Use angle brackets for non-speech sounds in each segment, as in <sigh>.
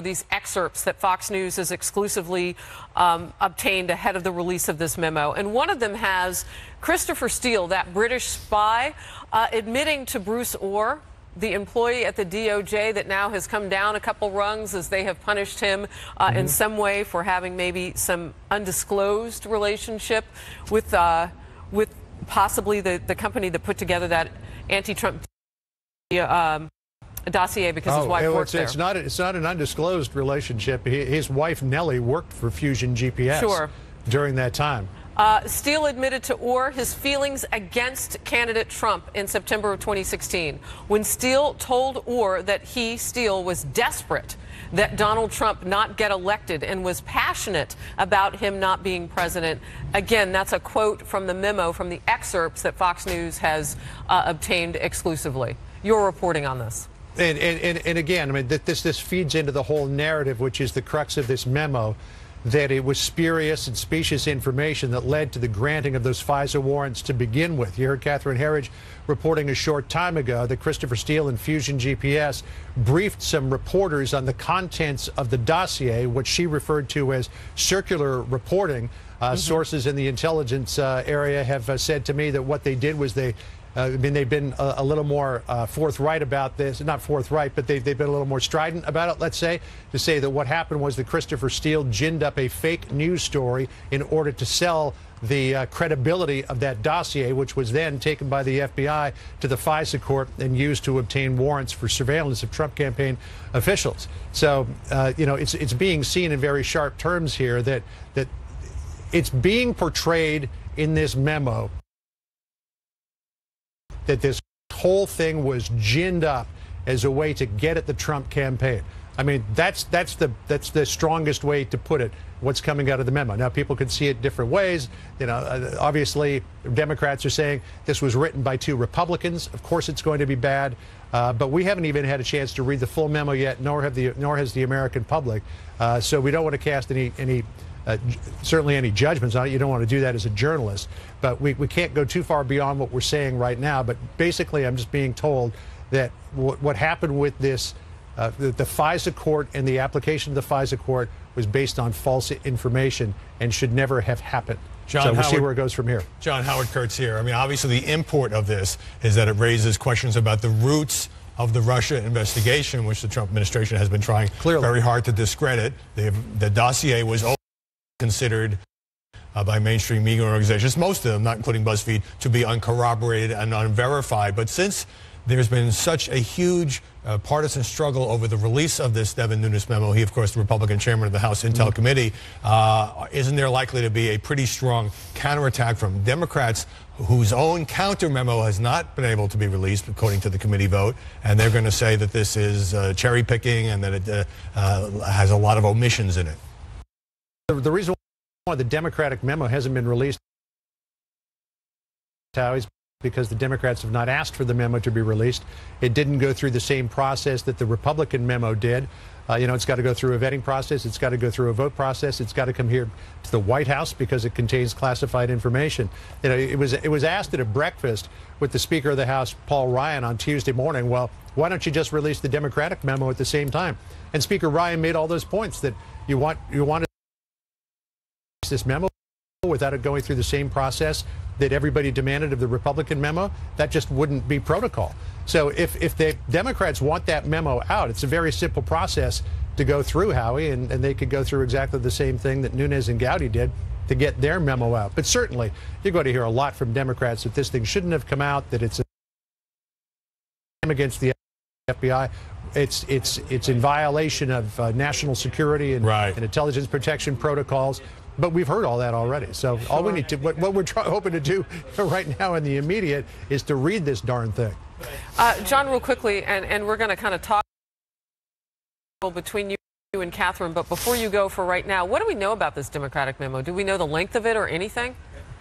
these excerpts that Fox News has exclusively um, obtained ahead of the release of this memo. And one of them has Christopher Steele, that British spy, uh, admitting to Bruce Ohr, the employee at the DOJ that now has come down a couple rungs as they have punished him uh, mm-hmm. in some way for having maybe some undisclosed relationship with, uh, with possibly the, the company that put together that anti-Trump um, dossier because his oh, wife it, worked it's, there. It's not, it's not an undisclosed relationship. His wife, Nellie, worked for Fusion GPS sure. during that time. Uh, Steele admitted to Ohr his feelings against candidate Trump in September of 2016 when Steele told Ohr that he, Steele, was desperate that Donald Trump not get elected and was passionate about him not being president. Again, that's a quote from the memo from the excerpts that Fox News has uh, obtained exclusively. Your reporting on this. And, and, and again, I mean, this, this feeds into the whole narrative, which is the crux of this memo, that it was spurious and specious information that led to the granting of those FISA warrants to begin with. You heard Catherine Herridge reporting a short time ago that Christopher Steele and Fusion GPS briefed some reporters on the contents of the dossier, which she referred to as circular reporting. Uh, mm -hmm. Sources in the intelligence uh, area have uh, said to me that what they did was they I mean, they've been a, a little more uh, forthright about this. Not forthright, but they've, they've been a little more strident about it, let's say, to say that what happened was that Christopher Steele ginned up a fake news story in order to sell the uh, credibility of that dossier, which was then taken by the FBI to the FISA court and used to obtain warrants for surveillance of Trump campaign officials. So, uh, you know, it's, it's being seen in very sharp terms here that, that it's being portrayed in this memo that this whole thing was ginned up as a way to get at the Trump campaign. I mean, that's that's the that's the strongest way to put it. What's coming out of the memo? Now, people can see it different ways. You know, uh, obviously, Democrats are saying this was written by two Republicans. Of course, it's going to be bad. Uh, but we haven't even had a chance to read the full memo yet, nor have the nor has the American public. Uh, so we don't want to cast any any uh, certainly any judgments on it. You don't want to do that as a journalist. But we, we can't go too far beyond what we're saying right now. But basically, I'm just being told that what happened with this, uh, the, the FISA court and the application of the FISA court was based on false information and should never have happened. John so we'll Howard, see where it goes from here. John Howard Kurtz here. I mean, obviously, the import of this is that it raises questions about the roots of the Russia investigation, which the Trump administration has been trying Clearly. very hard to discredit. the dossier was considered uh, by mainstream media organizations, most of them, not including BuzzFeed, to be uncorroborated and unverified. But since there's been such a huge uh, partisan struggle over the release of this Devin Nunes memo. He, of course, the Republican chairman of the House Intel mm-hmm. Committee. Uh, isn't there likely to be a pretty strong counterattack from Democrats whose own counter memo has not been able to be released, according to the committee vote? And they're going to say that this is uh, cherry picking and that it uh, uh, has a lot of omissions in it. The, the reason why the Democratic memo hasn't been released is because the Democrats have not asked for the memo to be released. It didn't go through the same process that the Republican memo did. Uh, you know, it's got to go through a vetting process. It's got to go through a vote process. It's got to come here to the White House because it contains classified information. You know, it was it was asked at a breakfast with the Speaker of the House, Paul Ryan, on Tuesday morning. Well, why don't you just release the Democratic memo at the same time? And Speaker Ryan made all those points that you want you want this memo without it going through the same process that everybody demanded of the Republican memo, that just wouldn't be protocol. So if, if the Democrats want that memo out, it's a very simple process to go through, Howie, and, and they could go through exactly the same thing that Nunes and Gowdy did to get their memo out. But certainly, you're going to hear a lot from Democrats that this thing shouldn't have come out, that it's against the FBI. It's it's it's in violation of uh, national security and, right. and intelligence protection protocols. But we've heard all that already. So sure. all we need to, what, what we're try, hoping to do <laughs> right now in the immediate is to read this darn thing. Uh, John, real quickly, and, and we're going to kind of talk between you and Catherine, but before you go for right now, what do we know about this Democratic memo? Do we know the length of it or anything?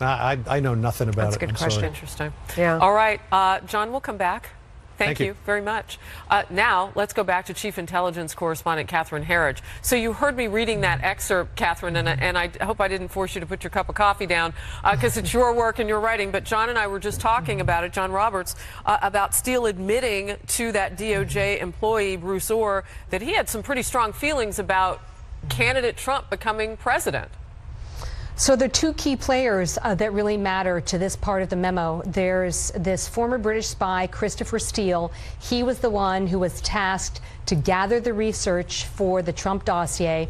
I, I know nothing about That's it. That's a good I'm question. Sorry. Interesting. Yeah. All right, uh, John, we'll come back. Thank, Thank you. you. very much. Uh, now, let's go back to Chief Intelligence Correspondent Catherine Herridge. So, you heard me reading that excerpt, Catherine, and, I- and I hope I didn't force you to put your cup of coffee down because it's your work and your writing. But John and I were just talking about it, John Roberts, uh, about Steele admitting to that DOJ employee, Bruce Ohr, that he had some pretty strong feelings about candidate Trump becoming president. So the two key players uh, that really matter to this part of the memo, there's this former British spy, Christopher Steele. He was the one who was tasked to gather the research for the Trump dossier.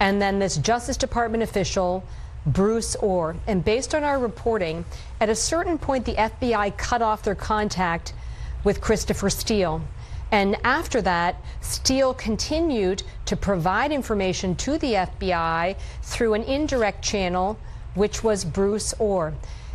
And then this Justice Department official, Bruce Ohr. And based on our reporting, at a certain point, the FBI cut off their contact with Christopher Steele. And after that, Steele continued to provide information to the FBI through an indirect channel, which was Bruce Ohr.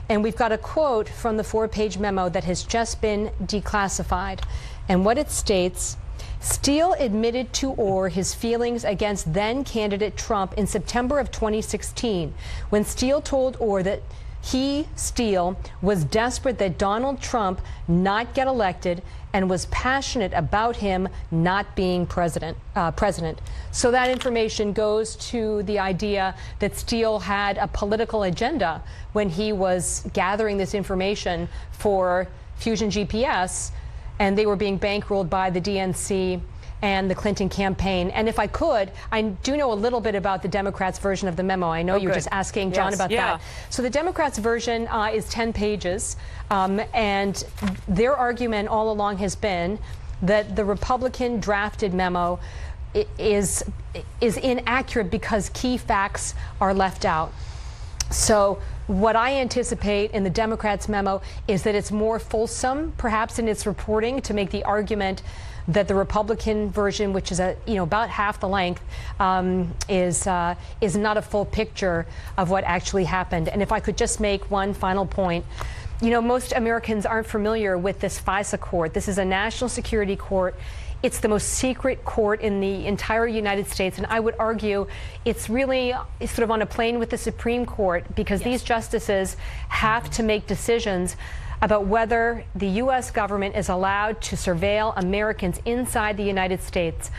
And we've got a quote from the four page memo that has just been declassified. And what it states Steele admitted to Ohr his feelings against then candidate Trump in September of 2016 when Steele told Ohr that he, Steele, was desperate that Donald Trump not get elected and was passionate about him not being president. Uh, president. So that information goes to the idea that Steele had a political agenda when he was gathering this information for Fusion GPS, and they were being bankrolled by the DNC and the Clinton campaign. And if I could, I do know a little bit about the Democrats' version of the memo. I know Oh, you were just asking John Yes. about Yeah. that. So the Democrats' version uh, is 10 pages, um, and their argument all along has been that the Republican drafted memo is is inaccurate because key facts are left out. So, what I anticipate in the Democrats' memo is that it's more fulsome, perhaps in its reporting, to make the argument that the Republican version, which is a you know about half the length, um, is uh, is not a full picture of what actually happened. And if I could just make one final point. You know, most Americans aren't familiar with this FISA court. This is a national security court. It's the most secret court in the entire United States, and I would argue it's really sort of on a plane with the Supreme Court because these justices have to make decisions about whether the U.S. government is allowed to surveil Americans inside the United States.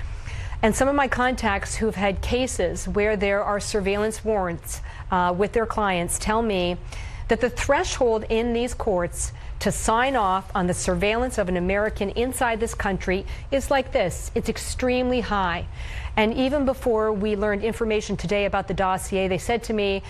And some of my contacts who've had cases where there are surveillance warrants uh, with their clients tell me that the threshold in these courts to sign off on the surveillance of an American inside this country is like this it's extremely high. And even before we learned information today about the dossier, they said to me,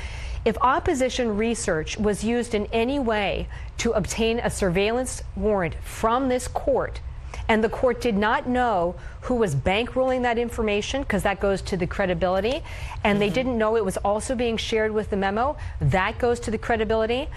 if opposition research was used in any way to obtain a surveillance warrant from this court, and the court did not know who was bankrolling that information because that goes to the credibility, and they mm-hmm. didn't know it was also being shared with the memo, that goes to the credibility,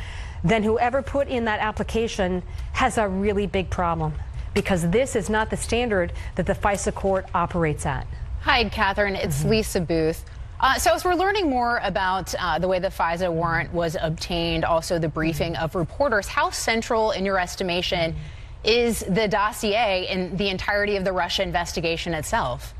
then whoever put in that application has a really big problem because this is not the standard that the FISA court operates at. Hi, Catherine. It's Lisa Boothe. Uh, so, as we're learning more about uh, the way the FISA warrant was obtained, also the briefing of reporters, how central, in your estimation, is the dossier in the entirety of the Russia investigation itself?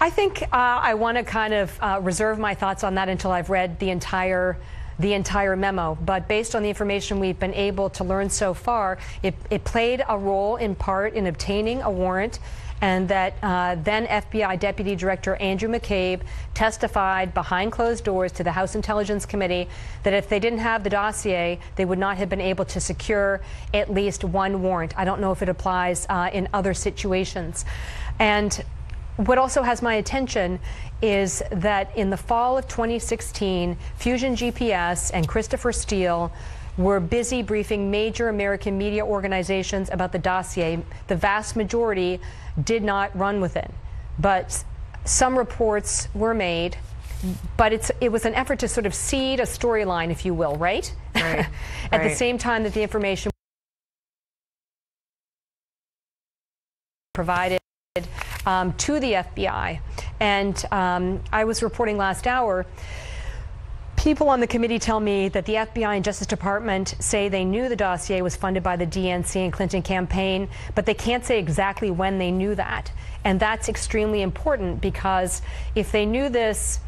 I think uh, I want to kind of uh, reserve my thoughts on that until I've read the entire the entire memo. But based on the information we've been able to learn so far, it, it played a role in part in obtaining a warrant. And that uh, then FBI Deputy Director Andrew McCabe testified behind closed doors to the House Intelligence Committee that if they didn't have the dossier, they would not have been able to secure at least one warrant. I don't know if it applies uh, in other situations. And what also has my attention is that in the fall of 2016, Fusion GPS and Christopher Steele were busy briefing major American media organizations about the dossier. The vast majority did not run with it, but some reports were made. But it's, it was an effort to sort of seed a storyline, if you will, right? Right, <laughs> At the same time that the information provided um, to the FBI. And um, I was reporting last hour. People on the committee tell me that the FBI and Justice Department say they knew the dossier was funded by the DNC and Clinton campaign, but they can't say exactly when they knew that. And that's extremely important because if they knew this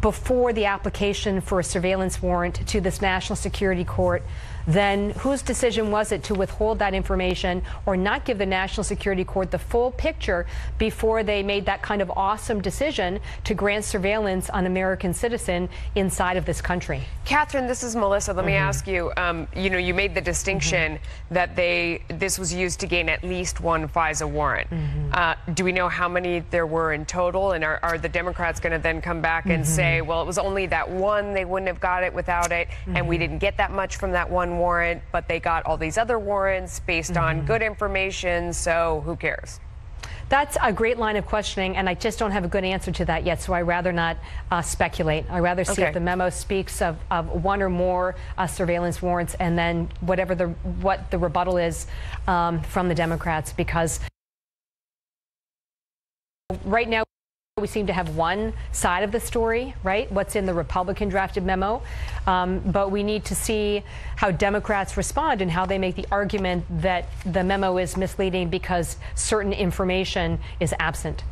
before the application for a surveillance warrant to this national security court, then whose decision was it to withhold that information or not give the National Security Court the full picture before they made that kind of awesome decision to grant surveillance on American citizen inside of this country? Catherine, this is Melissa. Let me Mm-hmm. ask you. Um, you know, you made the distinction that they this was used to gain at least one FISA warrant. Mm-hmm. Uh, do we know how many there were in total? And are, are the Democrats going to then come back and say, Mm-hmm. well, it was only that one; they wouldn't have got it without it, and Mm-hmm. we didn't get that much from that one warrant, but they got all these other warrants based Mm-hmm. on good information. So who cares? That's a great line of questioning, and I just don't have a good answer to that yet, so I'd rather not uh, speculate. I'd rather see Okay. if the memo speaks of, of one or more uh, surveillance warrants, and then whatever the what the rebuttal is um, from the Democrats, because right now we seem to have one side of the story, right? What's in the Republican drafted memo. Um, but we need to see how Democrats respond and how they make the argument that the memo is misleading because certain information is absent.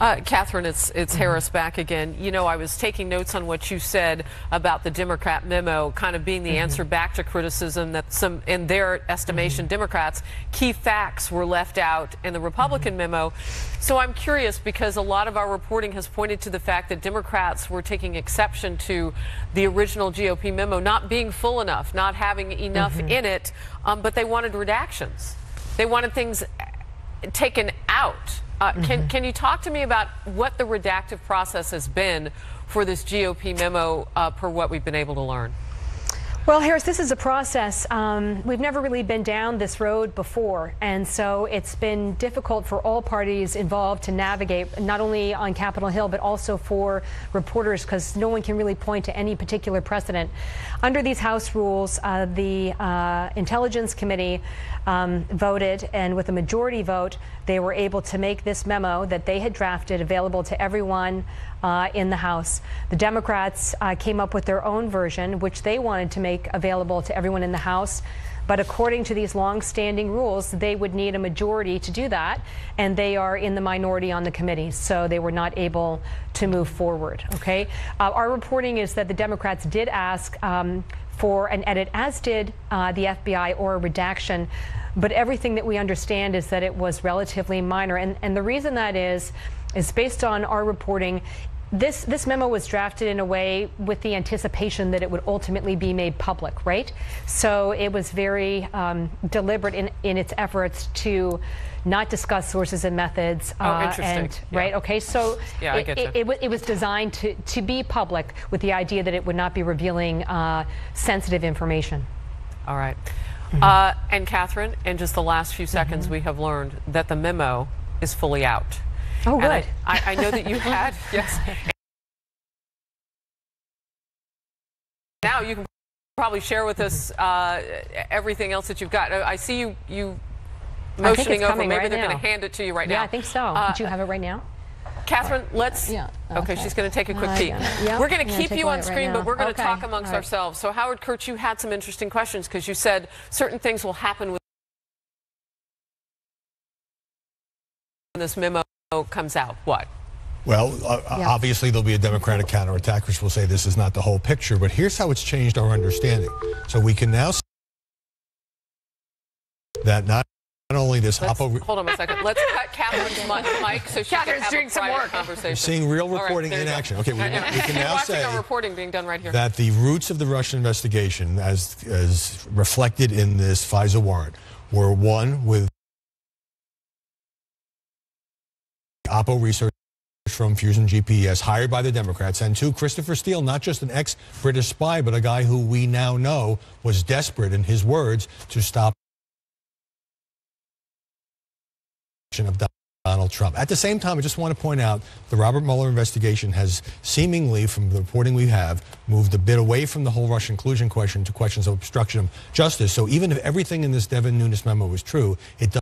Uh, Catherine, it's it's Mm-hmm. Harris back again. You know, I was taking notes on what you said about the Democrat memo, kind of being the Mm-hmm. answer back to criticism that some, in their estimation, Mm-hmm. Democrats key facts were left out in the Republican Mm-hmm. memo. So I'm curious because a lot of our reporting has pointed to the fact that Democrats were taking exception to the original GOP memo not being full enough, not having enough Mm-hmm. in it, um, but they wanted redactions. They wanted things taken out. Uh, Can can you talk to me about what the redactive process has been for this GOP memo, uh, per what we've been able to learn? Well, Harris, this is a process. Um, we've never really been down this road before, and so it's been difficult for all parties involved to navigate, not only on Capitol Hill, but also for reporters, because no one can really point to any particular precedent. Under these House rules, uh, the uh, Intelligence Committee um, voted, and with a majority vote, they were able to make this memo that they had drafted available to everyone uh, in the House. The Democrats uh, came up with their own version, which they wanted to make available to everyone in the House. But according to these long-standing rules, they would need a majority to do that, and they are in the minority on the committee, so they were not able to move forward. Okay, uh, our reporting is that the Democrats did ask um, for an edit, as did uh, the FBI, or a redaction. But everything that we understand is that it was relatively minor, and and the reason that is is based on our reporting. This, this memo was drafted in a way with the anticipation that it would ultimately be made public, right? So it was very um, deliberate in, in its efforts to not discuss sources and methods. Oh, interesting. And, Yeah. Right, okay, so Yeah, I it, get it, it, it was designed to, to be public with the idea that it would not be revealing uh, sensitive information. All right. Uh, and Catherine, in just the last few seconds, we have learned that the memo is fully out. Oh, And I- good. I, I know that you <laughs> had, yes. Now you can probably share with us uh, everything else that you've got. I see you you motioning over. Maybe right they're going to hand it to you right now. Yeah, I think so. Uh, Do you have it right now? Catherine, let's. Yeah, Okay, okay. she's going to take a quick peek. Yep, We're going to keep you on screen, now. but we're going to Okay, talk amongst right. ourselves. So, Howard Kurtz, you had some interesting questions because you said certain things will happen with this memo comes out. What? Well, uh, Yeah. obviously there'll be a Democratic counterattack, which will say this is not the whole picture. But here's how it's changed our understanding. So we can now see that not not only this Let's, Oppo. hold on a second. Let's cut Catherine's mi- mic so she Catherine's can have doing a some private work. conversation. You're seeing real reporting there in action. Okay, we, we can now watching say reporting being done right here. that the roots of the Russian investigation, as as reflected in this FISA warrant, were one with Oppo research from Fusion GPS hired by the Democrats, and two, Christopher Steele, not just an ex-British spy, but a guy who we now know was desperate, in his words, to stop of Donald Trump. At the same time, I just want to point out the Robert Mueller investigation has seemingly, from the reporting we have, moved a bit away from the whole Russian collusion question to questions of obstruction of justice. So even if everything in this Devin Nunes memo was true, it does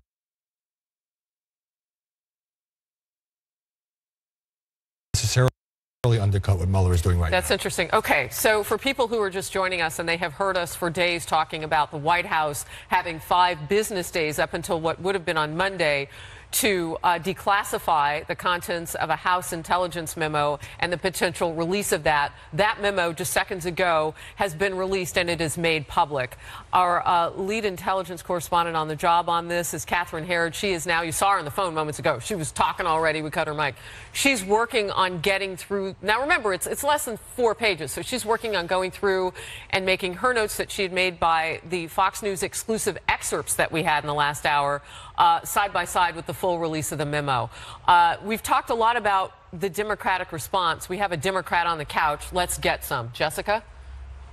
undercut what Mueller is doing right That's now. interesting. Okay, so for people who are just joining us and they have heard us for days talking about the White House having five business days up until what would have been on Monday, to uh, declassify the contents of a House intelligence memo and the potential release of that. That memo, just seconds ago, has been released and it is made public. Our uh, lead intelligence correspondent on the job on this is Catherine Herridge. She is now, you saw her on the phone moments ago. She was talking already. We cut her mic. She's working on getting through. Now, remember, it's, it's less than four pages. So she's working on going through and making her notes that she had made by the Fox News exclusive excerpts that we had in the last hour uh, side by side with the full release of the memo. Uh, we've talked a lot about the Democratic response. We have a Democrat on the couch. Let's get some. Jessica?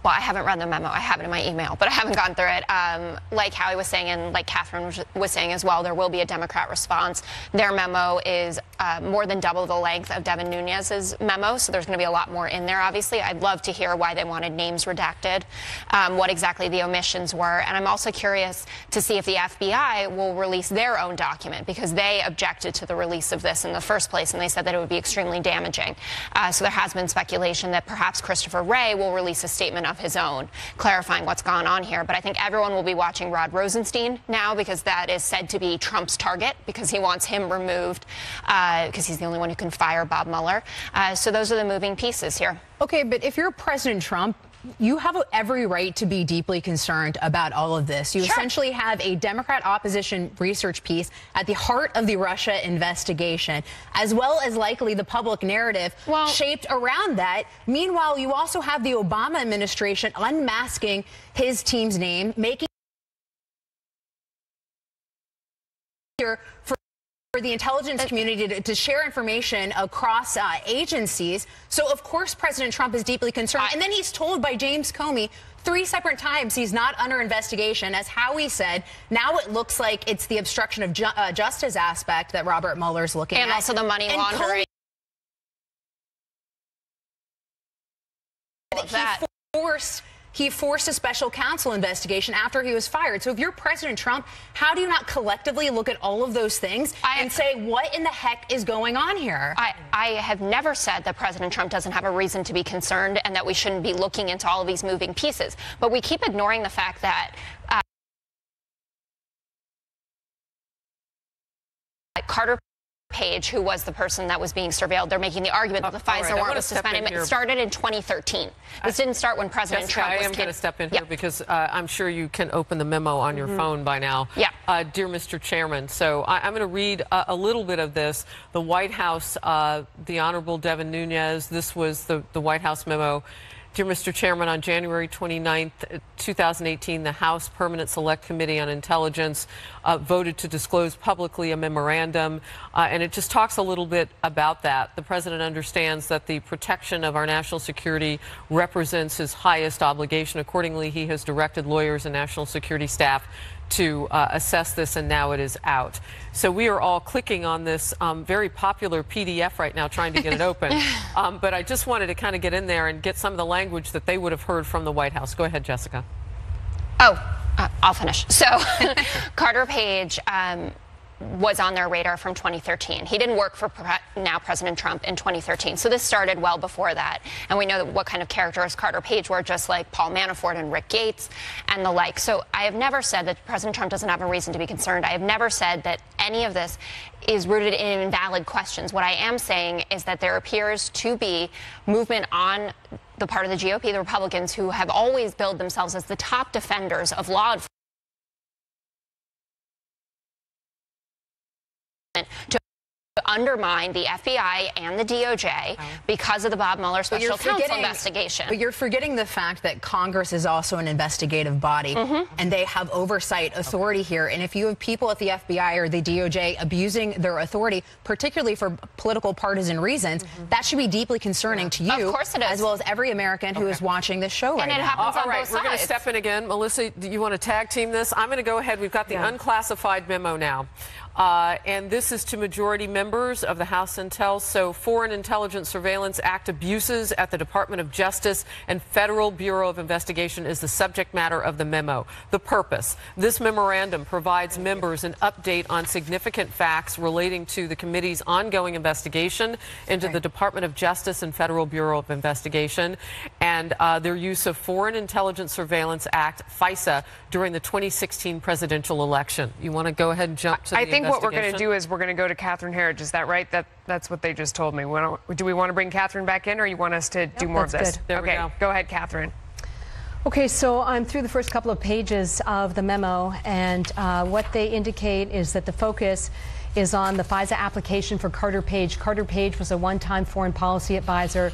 Well, I haven't read the memo. I have it in my email, but I haven't gone through it. Um, like Howie was saying, and like Catherine was saying as well, there will be a Democrat response. Their memo is uh, more than double the length of Devin Nunes's memo, so there's going to be a lot more in there. Obviously, I'd love to hear why they wanted names redacted, um, what exactly the omissions were, and I'm also curious to see if the FBI will release their own document because they objected to the release of this in the first place, and they said that it would be extremely damaging. Uh, so there has been speculation that perhaps Christopher Wray will release a statement of his own, clarifying what's gone on here. But I think everyone will be watching Rod Rosenstein now because that is said to be Trump's target because he wants him removed because uh, he's the only one who can fire Bob Mueller. Uh, so those are the moving pieces here. Okay, but if you're President Trump, you have every right to be deeply concerned about all of this. You sure. essentially have a Democrat opposition research piece at the heart of the Russia investigation, as well as likely the public narrative well, shaped around that. Meanwhile, you also have the Obama administration unmasking his team's name, making for for the intelligence community to, to share information across uh, agencies. So, of course, President Trump is deeply concerned. and then he's told by James Comey three separate times he's not under investigation. As Howie said, now it looks like it's the obstruction of ju uh, justice aspect that Robert Mueller's looking and at. And also the money and laundering. Comey, that. forced he forced a special counsel investigation after he was fired. So if you're President Trump, how do you not collectively look at all of those things I, and say, what in the heck is going on here? I, I have never said that President Trump doesn't have a reason to be concerned and that we shouldn't be looking into all of these moving pieces. But we keep ignoring the fact that uh, Carter Page, who was the person that was being surveilled, they're making the argument that the FISA right, warrant was suspended. It started in 2013. This didn't start when President Jessica, Trump was. I am going to step in here because uh, I'm sure you can open the memo on your mm -hmm. phone by now. Yeah. Uh, dear Mr. Chairman, so I, am going to read a, a, little bit of this. The White House, uh, the Honorable Devin Nunes, this was the, the White House memo. Dear Mr. Chairman, on January 29, 2018, the House Permanent Select Committee on Intelligence uh, voted to disclose publicly a memorandum, uh, and it just talks a little bit about that. The President understands that the protection of our national security represents his highest obligation. Accordingly, he has directed lawyers and national security staff to uh, assess this, and now it is out. So we are all clicking on this um, very popular PDF right now, trying to get it open. <laughs> um, but I just wanted to kind of get in there and get some of the language that they would have heard from the White House. Go ahead, Jessica. Oh, uh, I'll finish. So, <laughs> Carter Page. Um, was on their radar from 2013. He didn't work for now President Trump in 2013. So this started well before that. And we know what kind of characters Carter Page were, just like Paul Manafort and Rick Gates and the like. So I have never said that President Trump doesn't have a reason to be concerned. I have never said that any of this is rooted in invalid questions. What I am saying is that there appears to be movement on the part of the GOP, the Republicans, who have always billed themselves as the top defenders of law enforcement to undermine the FBI and the DOJ because of the Bob Mueller special counsel investigation. But you're forgetting the fact that Congress is also an investigative body mm -hmm. and they have oversight authority okay. here. And if you have people at the FBI or the DOJ abusing their authority, particularly for political partisan reasons, mm -hmm. that should be deeply concerning yeah. to you. Of course it is. As well as every American okay. who is watching this show and right it now. happens all on right, both we're going to step in again. Melissa, do you want to tag team this? I'm going to go ahead. We've got the yeah. unclassified memo now. Uh, and this is to majority members of the House Intel. So, Foreign Intelligence Surveillance Act abuses at the Department of Justice and Federal Bureau of Investigation is the subject matter of the memo. The purpose this memorandum provides members an update on significant facts relating to the committee's ongoing investigation into the Department of Justice and Federal Bureau of Investigation and uh, their use of Foreign Intelligence Surveillance Act, FISA, during the 2016 presidential election. You want to go ahead and jump to I the think what we're going to do is we're going to go to Catherine Herridge. Is that right? That that's what they just told me. We don't- do we want to bring Catherine back in, or you want us to do more of this? good. There we okay, go. go ahead, Catherine. Okay, so I'm through the first couple of pages of the memo, and uh, what they indicate is that the focus is on the FISA application for Carter Page. Carter Page was a one time foreign policy advisor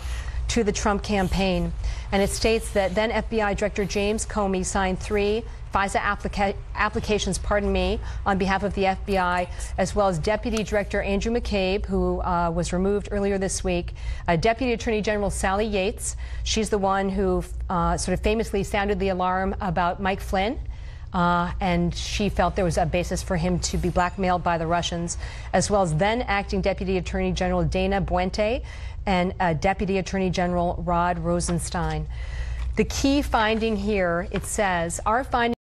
to the Trump campaign. And it states that then FBI Director James Comey signed three FISA applica- applications, pardon me, on behalf of the FBI, as well as Deputy Director Andrew McCabe, who uh, was removed earlier this week, uh, Deputy Attorney General Sally Yates. She's the one who uh, sort of famously sounded the alarm about Mike Flynn. Uh, and she felt there was a basis for him to be blackmailed by the Russians, as well as then acting Deputy Attorney General Dana Boente and uh, Deputy Attorney General Rod Rosenstein. The key finding here, it says, our finding